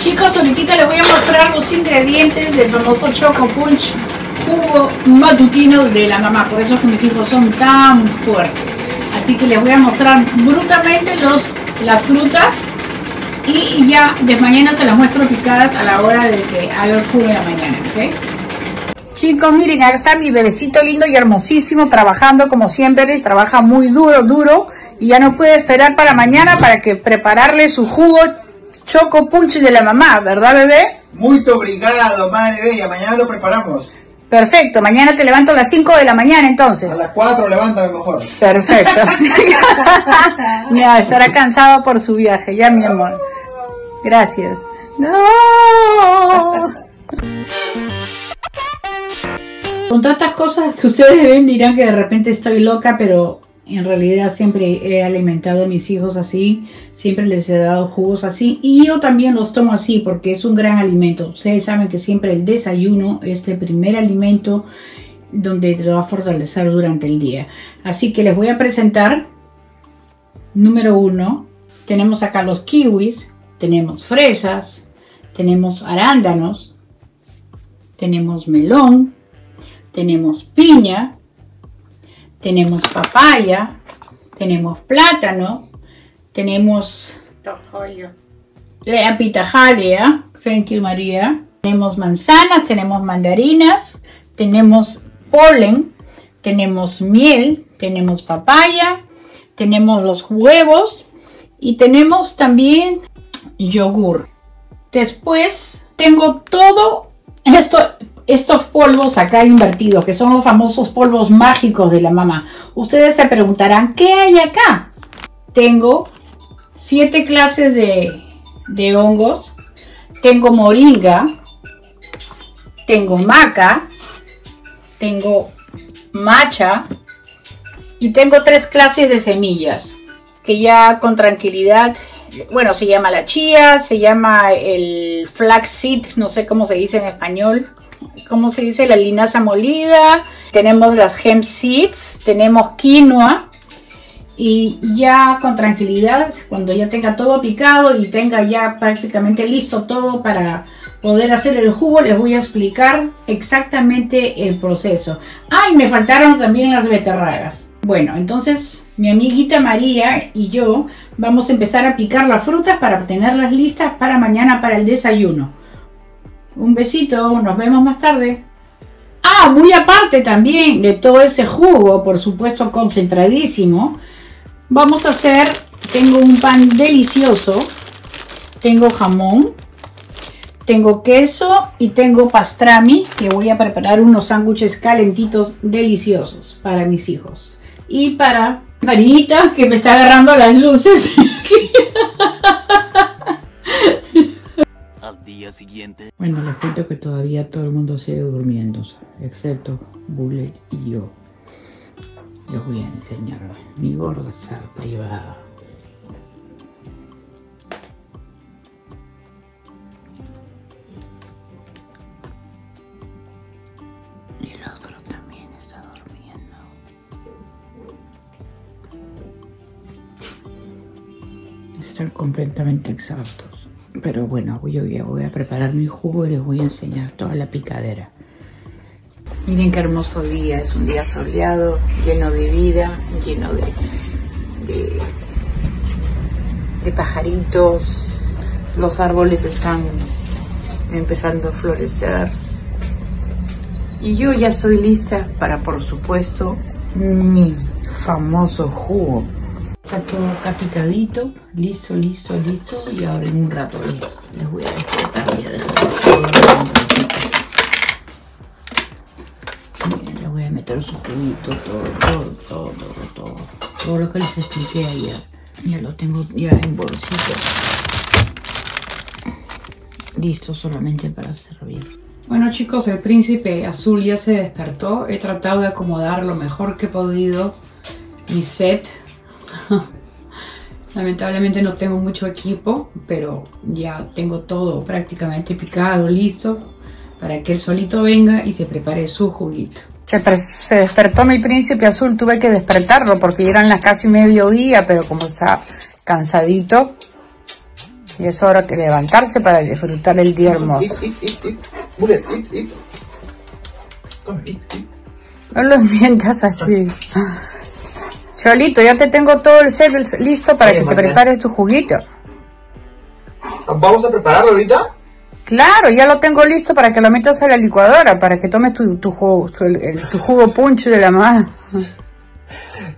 Chicos, ahorita les voy a mostrar los ingredientes del famoso Choco Punch jugo matutino de la mamá. Por eso es que mis hijos son tan fuertes. Así que les voy a mostrar brutamente los, las frutas y ya de mañana se las muestro picadas a la hora de que haga el jugo de la mañana, ¿ok? Chicos, miren, acá está mi bebecito lindo y hermosísimo trabajando como siempre, trabaja muy duro, duro y ya no puede esperar para mañana para que prepararle su jugo choco punch de la mamá, ¿verdad bebé? Muy obrigado, madre bella, mañana lo preparamos. Perfecto, mañana te levanto a las 5 de la mañana entonces. A las 4 levántame mejor. Perfecto. ya, estará cansado por su viaje, ya mi amor. Gracias. No. Con tantas cosas que ustedes ven dirán que de repente estoy loca, pero en realidad siempre he alimentado a mis hijos así, siempre les he dado jugos así y yo también los tomo así porque es un gran alimento. Ustedes saben que siempre el desayuno es el primer alimento donde te va a fortalecer durante el día. Así que les voy a presentar, número uno, tenemos acá los kiwis, tenemos fresas, tenemos arándanos, tenemos melón, tenemos piña, tenemos papaya, tenemos plátano, tenemos la pitajalia, thank you María, tenemos manzanas, tenemos mandarinas, tenemos polen, tenemos miel, tenemos papaya, tenemos los huevos y tenemos también yogur. Después tengo todo esto, estos polvos acá invertidos, que son los famosos polvos mágicos de la mamá. Ustedes se preguntarán, ¿qué hay acá? Tengo siete clases de, de hongos, tengo moringa, tengo maca, tengo macha y tengo tres clases de semillas que ya con tranquilidad bueno, se llama la chía, se llama el flaxseed, no sé cómo se dice en español, ¿cómo se dice? La linaza molida, tenemos las hemp seeds, tenemos quinoa y ya con tranquilidad, cuando ya tenga todo picado y tenga ya prácticamente listo todo para poder hacer el jugo, les voy a explicar exactamente el proceso. Ah, y me faltaron también las beterragas. Bueno, entonces mi amiguita María y yo vamos a empezar a picar las frutas para tenerlas listas para mañana para el desayuno. Un besito, nos vemos más tarde. Ah, muy aparte también de todo ese jugo, por supuesto concentradísimo, vamos a hacer, tengo un pan delicioso, tengo jamón, tengo queso y tengo pastrami, que voy a preparar unos sándwiches calentitos deliciosos para mis hijos. Y para Marita, que me está agarrando las luces. siguiente. Bueno, les cuento que todavía todo el mundo sigue durmiendo, excepto Bullet y yo. Les voy a enseñar mi gorda privada. completamente exactos. Pero bueno, yo ya voy a preparar mi jugo y les voy a enseñar toda la picadera. Miren qué hermoso día, es un día soleado, lleno de vida, lleno de, de, de pajaritos. Los árboles están empezando a florecer. Y yo ya estoy lista para, por supuesto, mi famoso jugo. Está todo acá picadito, listo, listo, listo. Y ahora en un rato les, voy a despertar. Voy a dejar Miren, les voy a meter su juguito, todo, todo, todo, todo, todo. Todo lo que les expliqué ayer. Ya lo tengo ya en bolsito. Listo solamente para servir. Bueno chicos, el príncipe azul ya se despertó. He tratado de acomodar lo mejor que he podido mi set Lamentablemente no tengo mucho equipo, pero ya tengo todo prácticamente picado, listo, para que él solito venga y se prepare su juguito. Se, despertó mi príncipe azul, tuve que despertarlo porque eran las casi mediodía, pero como está cansadito, Y es hora de levantarse para disfrutar el día hermoso. No lo mientas así. Cholito, ya te tengo todo el set listo para Oye, que te mañana- prepares tu juguito. ¿Vamos a prepararlo ahorita? Claro, ya lo tengo listo para que lo metas a la licuadora, para que tomes tu, tu jugo, tu, el- el- tu jugo punch de la mamá.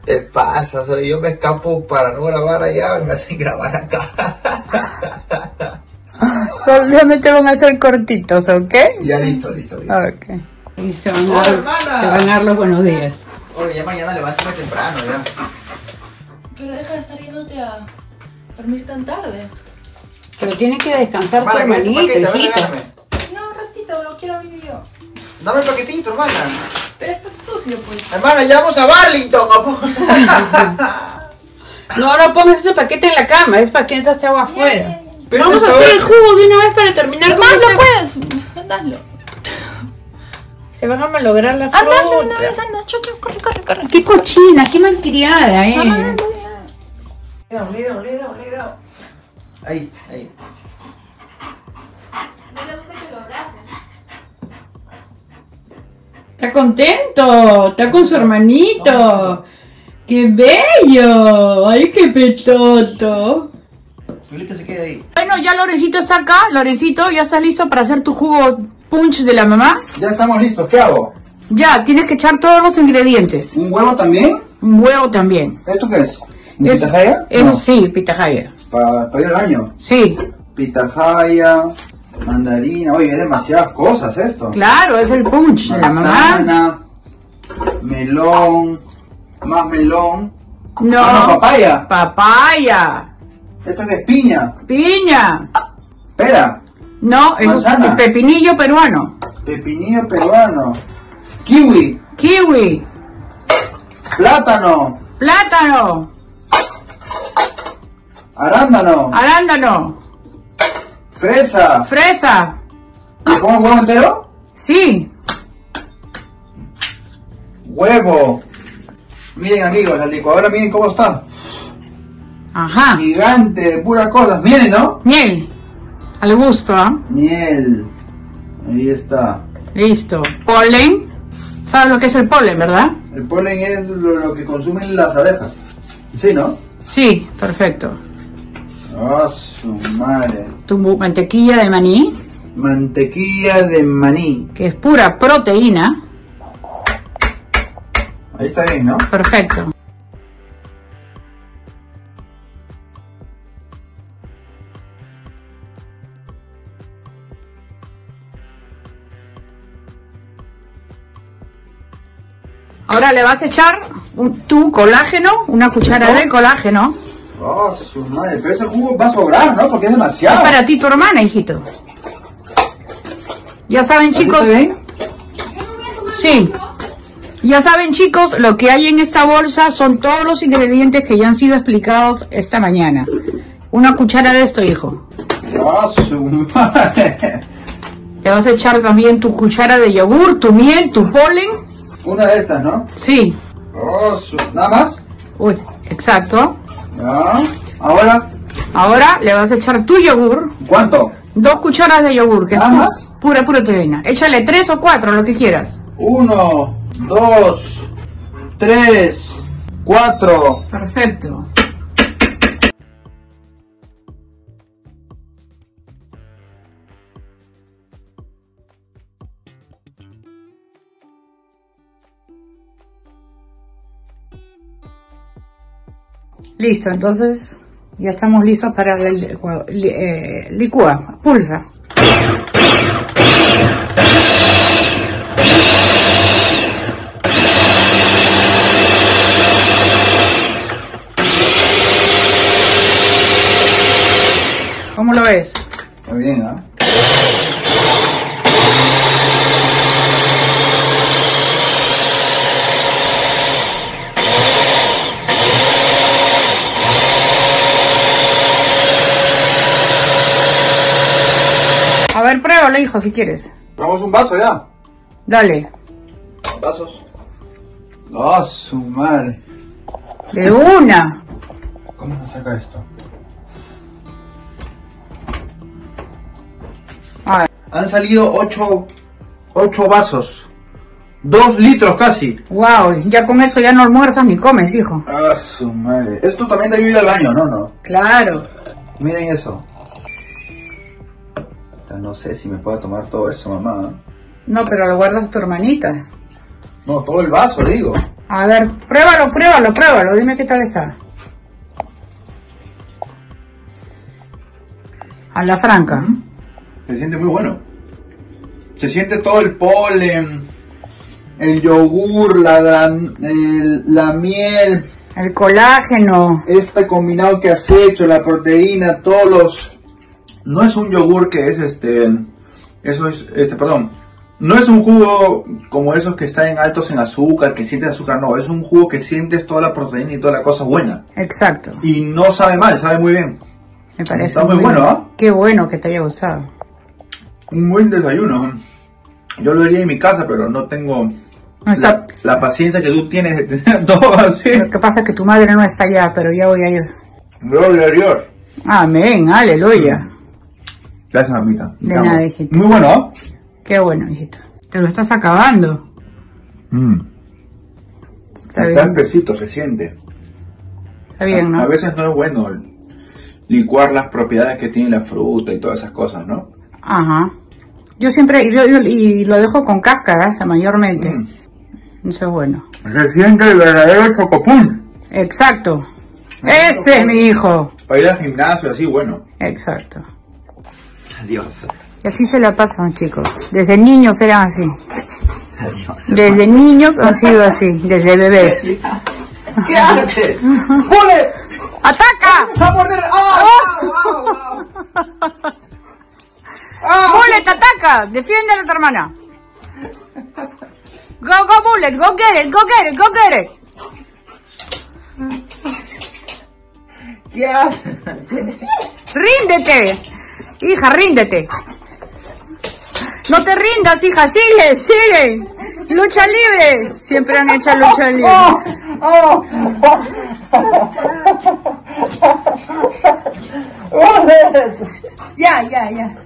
Te pasa, soy yo me escapo para no grabar allá, me hacen grabar acá. Obviamente van a ser cortitos, ¿ok? ya listo, listo, listo. Ok. Y se van, a dar, se van a dar los buenos días. Ya mañana levántame temprano, ya. Pero deja de estar yéndote a dormir tan tarde. Pero tiene que descansar tu Hermana, ¿qué es ese hermanito. No, un ratito, lo quiero abrir yo. Dame el paquetito, hermana. Pero está sucio, pues. Hermana, ya vamos a Barlington. No, no pongas ese paquete en la cama, es para que entras agua afuera. Pero Vamos a hacer el jugo de una vez para terminar con Más no puedes. Hazlo. Se van a malograr la fruta. una vez, anda. Chocha, corre, corre, corre. Qué cochina, qué malcriada, eh. Le he dado, le he dado, le he dado, le he dado. Ahí, ahí. No le gusta que lo abracen. Está contento, está con su hermanito. ¡Qué bello! ¡Ay, qué petoto! Que se quede ahí. Bueno, ya Lorencito está acá. Lorencito, ¿ya estás listo para hacer tu jugo punch de la mamá? Ya estamos listos, ¿qué hago? Ya, tienes que echar todos los ingredientes. ¿Un huevo también? Un huevo también. ¿Esto qué es? ¿Un Eso- pitahaya? Eso No, sí, pitahaya. Para, para ir al baño. Sí, Pitahaya, mandarina. Oye, es demasiadas cosas esto. claro, es el punch de la mamá. Melón, más melón. No, Ah, no, papaya. papaya, Esto que es piña, piña. pera, No, eso Manzana. es pepinillo peruano. pepinillo peruano, kiwi, Kiwi, plátano, plátano, arándano, arándano, fresa. fresa. ¿Le pongo huevo entero? Sí, Huevo. Miren amigos, la licuadora miren cómo está. ajá. Gigante, puras cosas. Miren, ¿no? Miel, al gusto, ¿ah? Miel. Ahí está. Listo. Polen, ¿sabes lo que es el polen, verdad? El polen es lo, lo que consumen las abejas. Sí, ¿no? Sí, perfecto. Ah, su madre. Tu mantequilla de maní, Mantequilla de maní. que es pura proteína, Ahí está bien, ¿no? perfecto. Ahora le vas a echar un, tu colágeno, una cuchara de colágeno. Ah, su madre. Pero ese jugo va a sobrar, ¿no? Porque es Es demasiado. para ti, tu hermana, hijito. Ya saben, ¿Así chicos. Sí. Ya saben, chicos, lo que hay en esta bolsa son todos los ingredientes que ya han sido explicados esta mañana. Una cuchara de esto, hijo. Ah, su madre. Le vas a echar también tu cuchara de yogur, tu miel, tu polen. Una de estas, ¿no? Sí. Su... ¿Nada más? Uy, exacto. Ya. Ahora, Ahora le vas a echar tu yogur. ¿cuánto? Dos cucharas de yogur, que es ¿Nada pu- más? pura proteína. Échale tres o cuatro, lo que quieras. Uno, dos, tres, cuatro. Perfecto. Listo, entonces ya estamos listos para el licuado. Li- eh, licúa, pulsa. ¿Cómo lo ves? Está bien, ¿ah? Hijo, si quieres. Vamos un vaso ya. Dale. Vasos. Ah, su madre. De una. ¿Cómo se saca esto? Han salido 8, 8 vasos. 2 litros casi. Wow, ya con eso ya no almuerzas ni comes, hijo. Ah, su madre. Esto también debe ir al baño, ¿no? No. Claro. Miren eso. No sé si me puedo tomar todo eso, mamá. No, pero lo guardas tu hermanita. No, todo el vaso, digo. A ver, pruébalo, pruébalo, pruébalo. Dime qué tal está. A la franca. Se siente muy bueno. Se siente todo el polen, el yogur, la, gran- el- la miel, El colágeno. este combinado que has hecho, la proteína, todos los... No es un yogur que es este... Eso es, este, perdón. No es un jugo como esos que están altos en azúcar, que sientes azúcar, no. Es un jugo que sientes toda la proteína y toda la cosa buena. Exacto. Y no sabe mal, sabe muy bien. Me parece. Está muy bueno, ¿ah? Qué bueno que te haya gustado. Un buen desayuno. Yo lo haría en mi casa, pero no tengo la, la paciencia que tú tienes de tener todo así. Lo que pasa es que tu madre no está allá, pero ya voy a ir. Gloria a Dios. Amén, aleluya. Gracias, mamita. De nada, hijito. Muy bueno, ¿ah? Qué bueno, hijito. Te lo estás acabando. Mm. Está Está espesito, se siente. Está bien, A ¿no? veces no es bueno licuar las propiedades que tiene la fruta y todas esas cosas, ¿no? Ajá. Yo siempre, yo, yo- y lo dejo con cáscara, mayormente. Mm. Eso es bueno. Se siente el verdadero chocopún. Exacto. Ese es mi hijo. Para ir al gimnasio, así, bueno. Exacto. Adiós. Y así se la pasan, chicos. Desde niños eran así. Desde niños han sido así. Desde bebés. ¿Qué haces? ¡Pule! ¡Ataca! ¡Va a morder! ¡Ah! ¡Bullet, ataca! Defiende a tu hermana. Go, go, Bullet. Go get it. Go get it. Go get it. ¿Qué haces? ¡Ríndete! Hija, ríndete. No te rindas, hija. Sigue, sigue. Lucha libre. Siempre han hecho lucha libre. Ya, ya, ya.